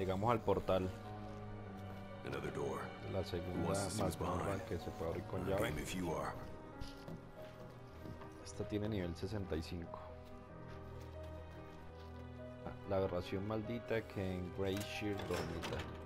Llegamos al portal. La segunda más mazmorra que se puede abrir con llave. Esta tiene nivel 65. La aberración maldita que en Grey dormita.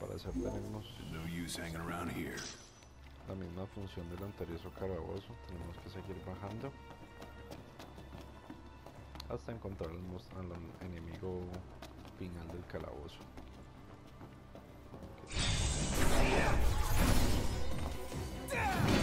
Para hacer tenemos la misma función del anterior calabozo, tenemos que seguir bajando hasta encontrar al, al enemigo final del calabozo. Okay. down!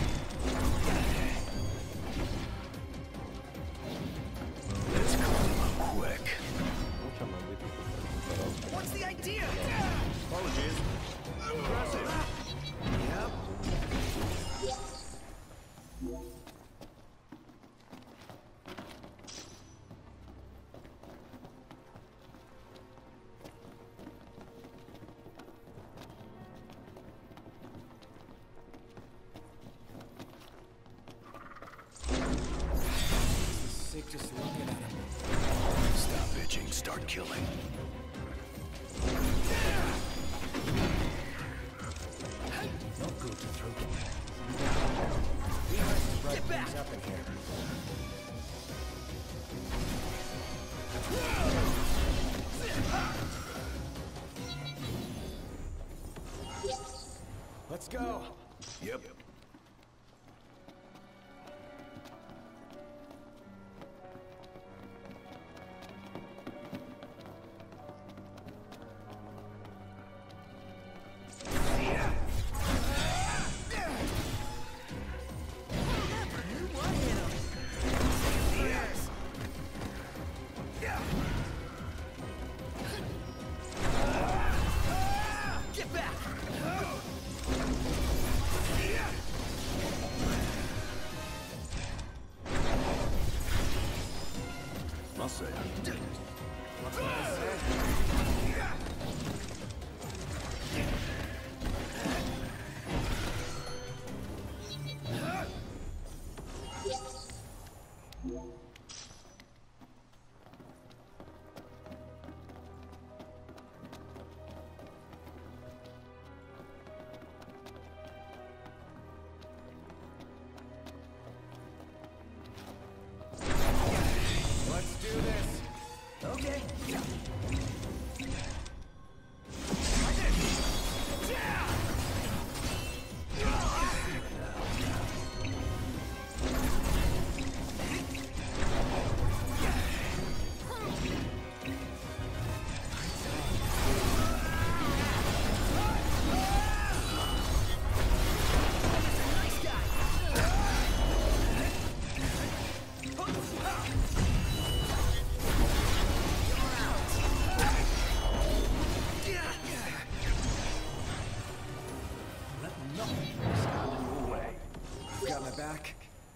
back.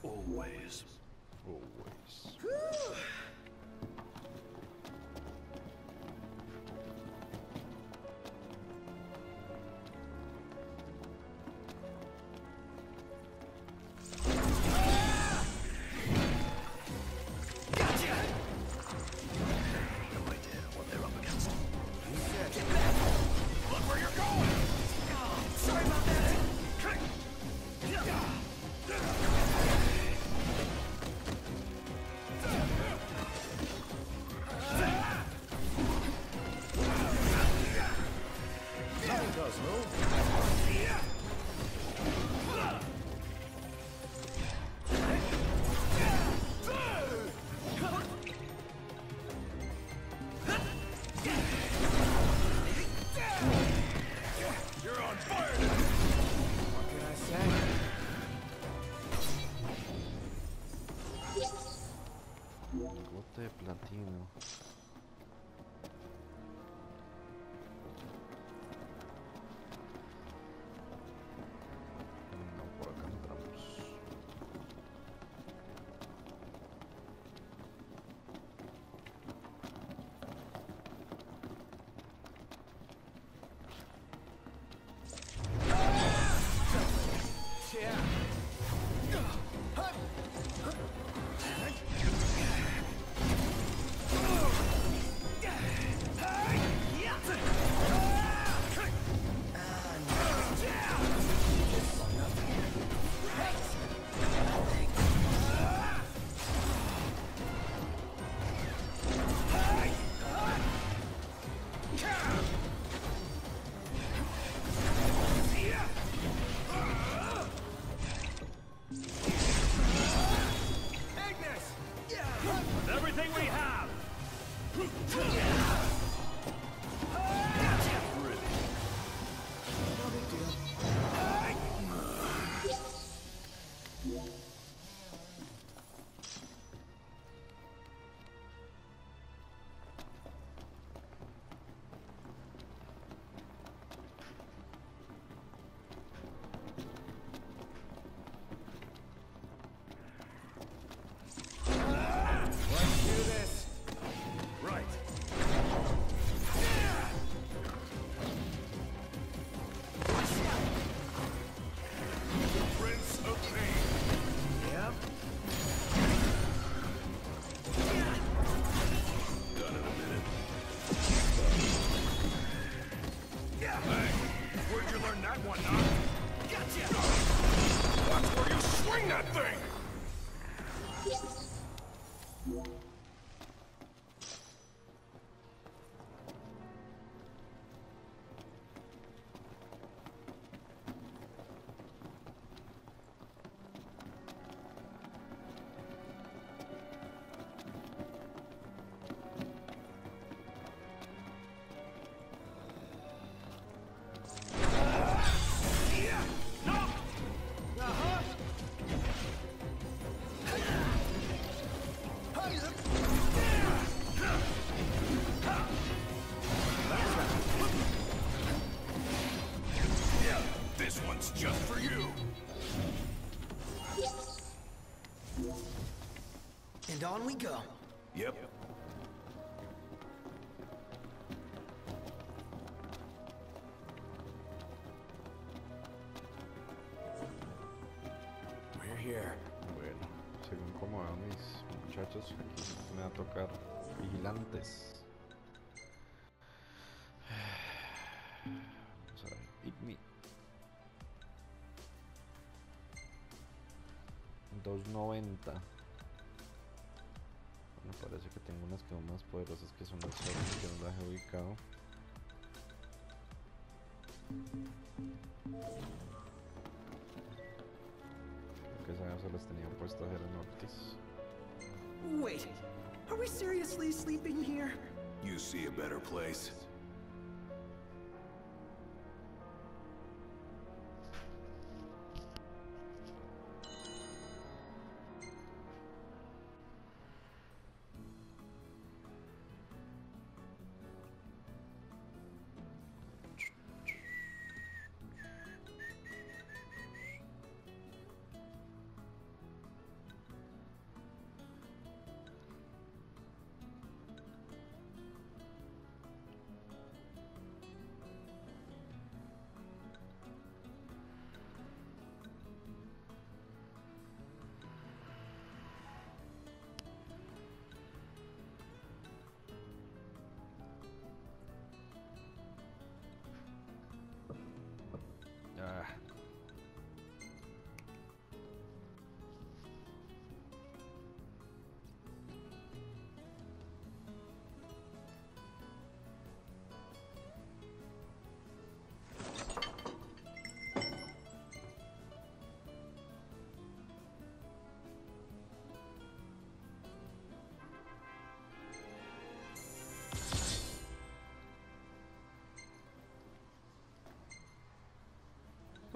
Always. Always. Gota de platino. We go. Yep. We're here. Bueno, según como van mis muchachos, aquí me va a tocar vigilantes. Vamos a ver, Igni. 290. Me parece que tengo unas que son más poderosas que son las otras que no las he ubicado. Que esas se las tenía puestas eran Ortiz. Wait, are we seriously sleeping here? You see a better place.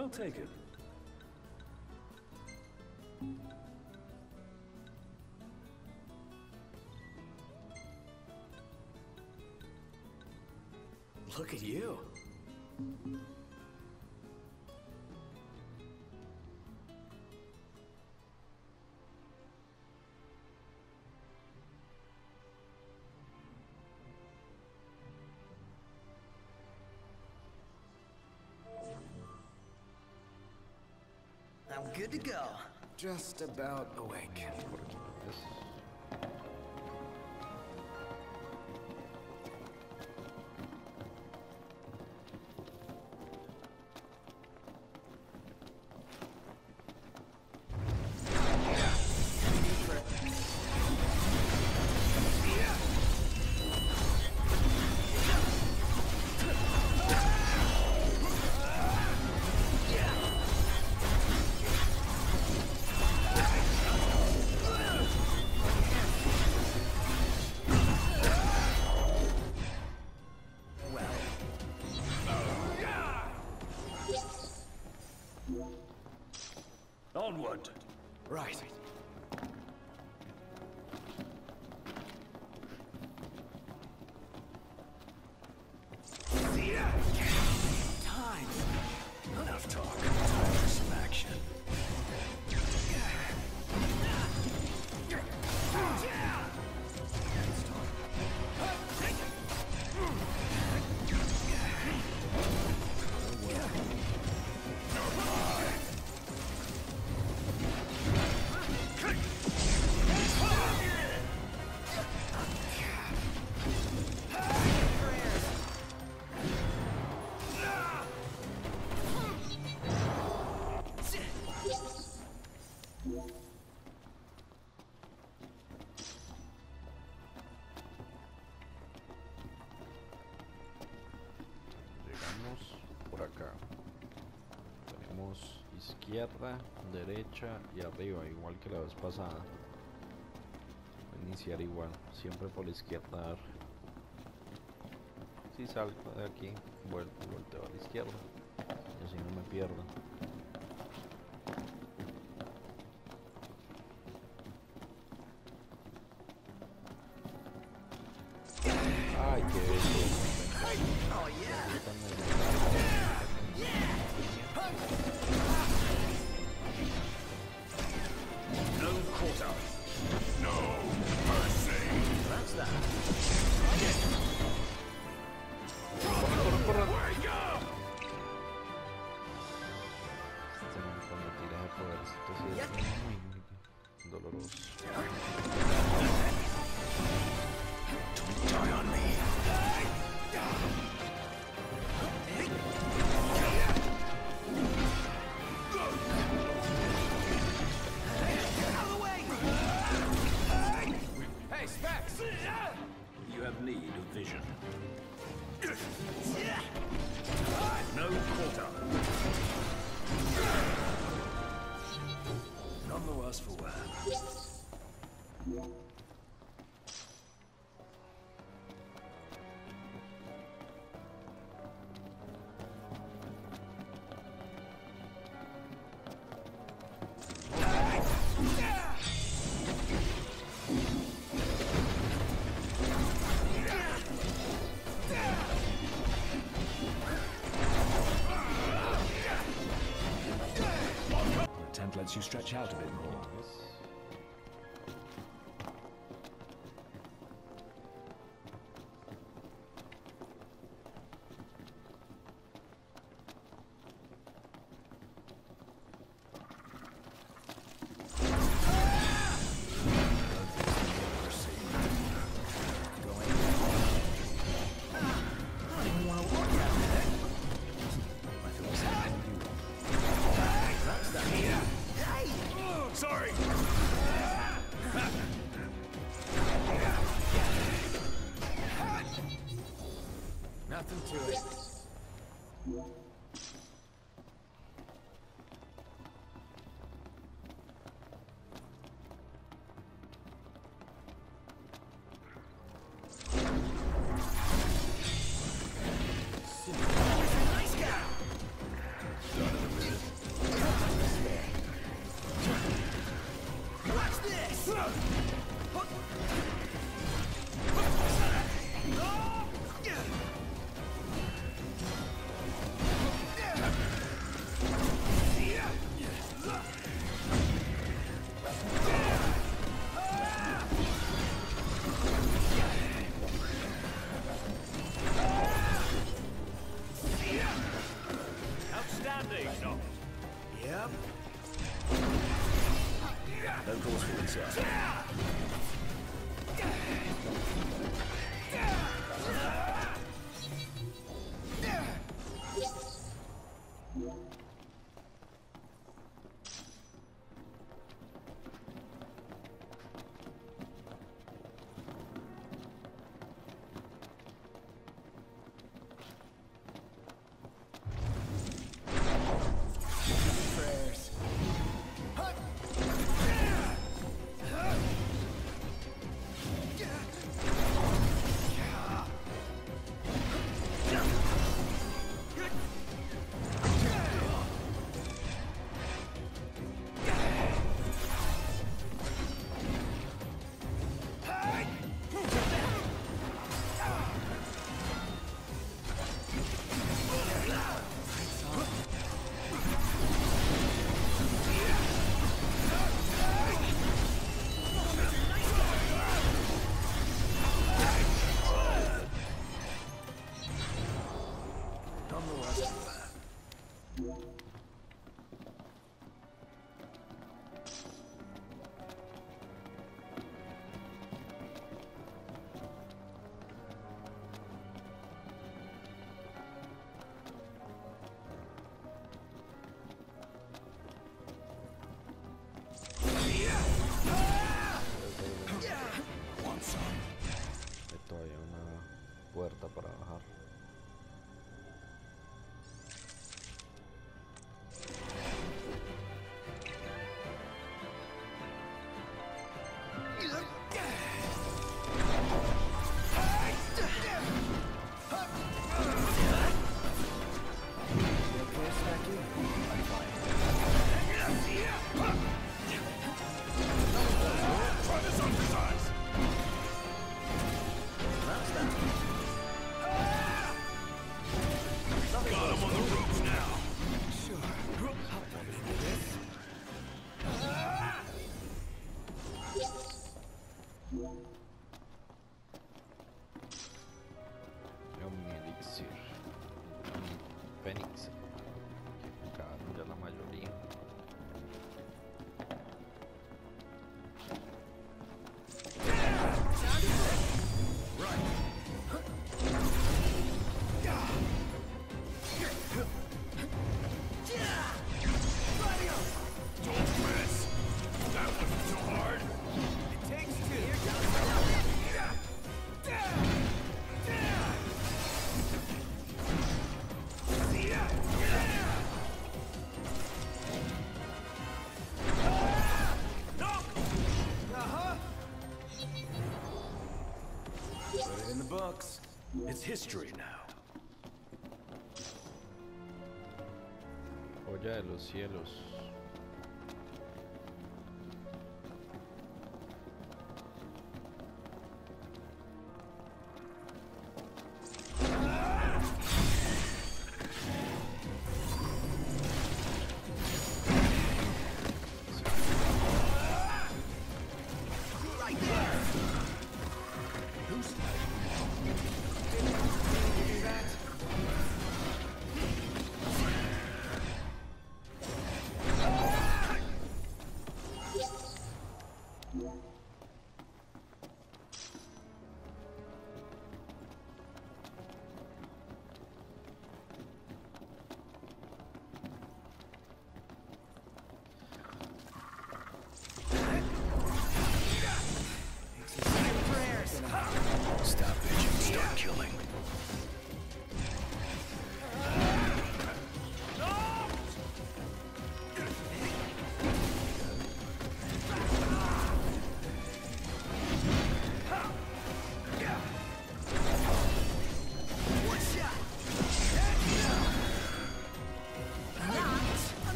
I'll take it. I'm good to go. Just about awake. Onward. Right. Izquierda, derecha y arriba, igual que la vez pasada. Voy a iniciar igual, siempre por la izquierda. Si salgo de aquí, vuelvo, volteo a la izquierda. Y así no me pierdo. Vision. No quarter. None the worse for wear. Lets you stretch out a bit more. Frieza. It's history now. Olla de los cielos.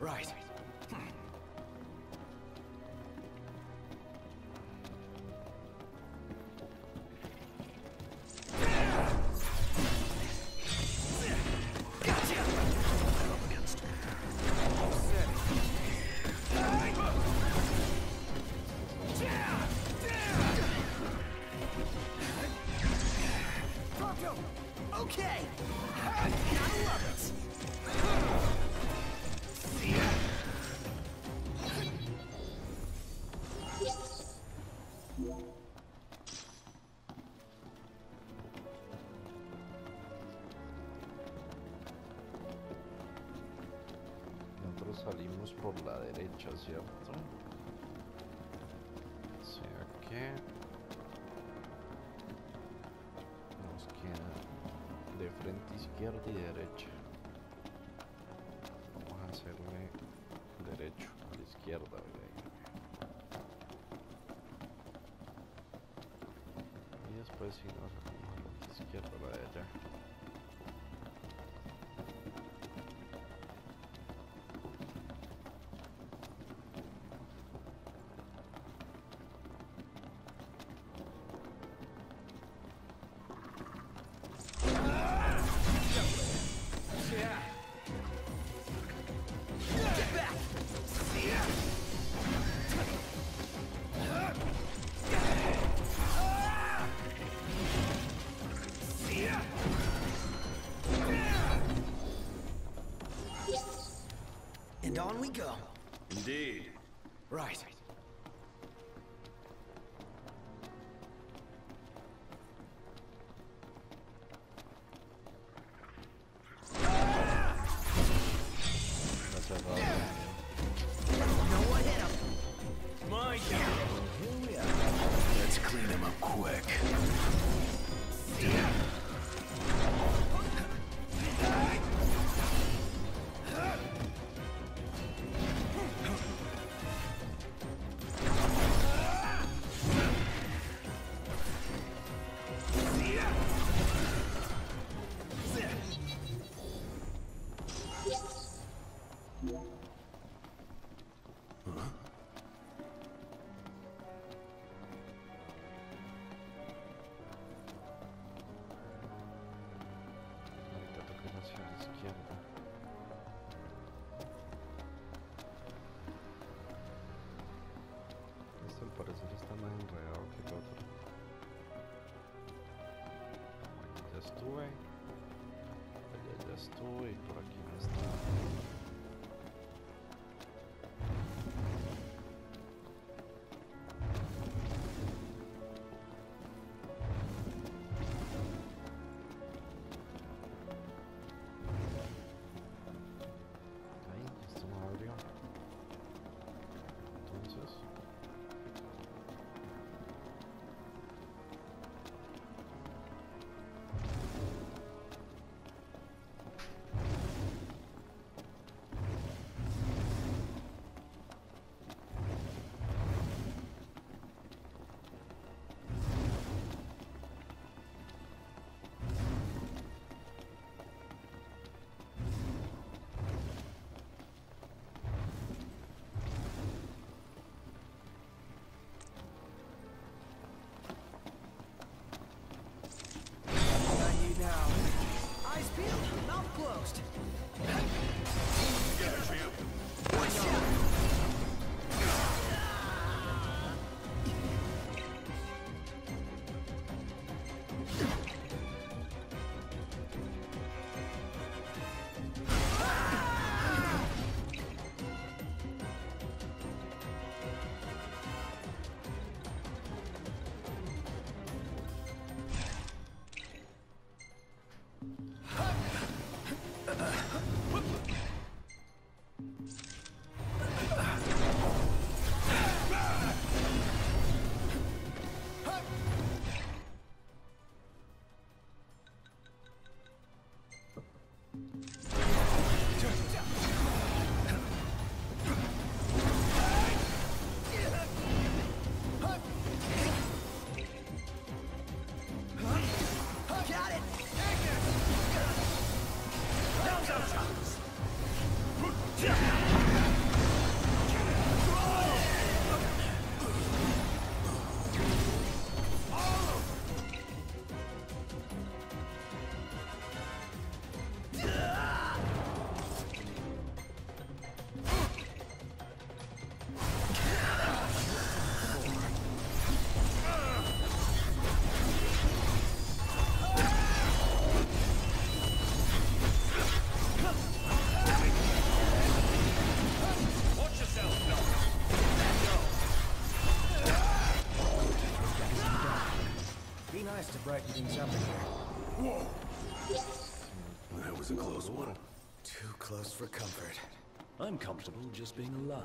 Right. Salimos por la derecha, ¿cierto? O sea que nos queda de frente izquierda y derecha. On we go. Indeed. Right. Este al parecer está más enredado que el otro. Aquí ya estuve. Allá ya estuve y por aquí no está. Nice to brighten things up in here. That was a close one. Too close for comfort. I'm comfortable just being alive.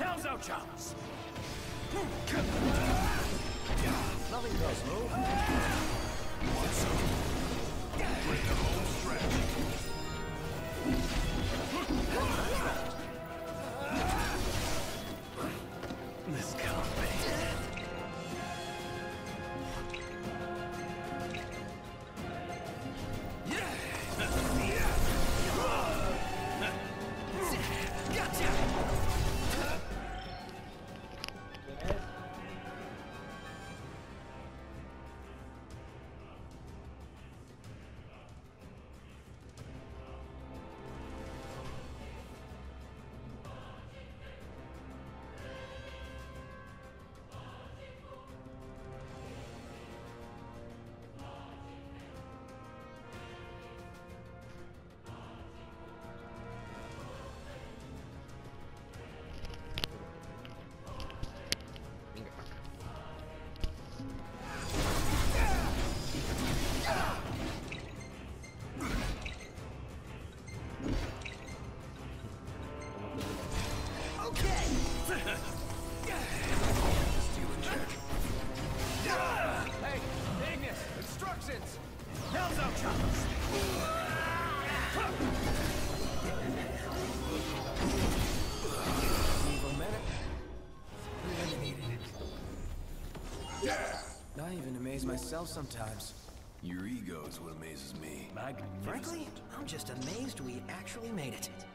Now's our chance. Nothing does move. Break the whole. Amaze myself sometimes. Your ego is what amazes me. Magnificent. Frankly, I'm just amazed we actually made it. catch.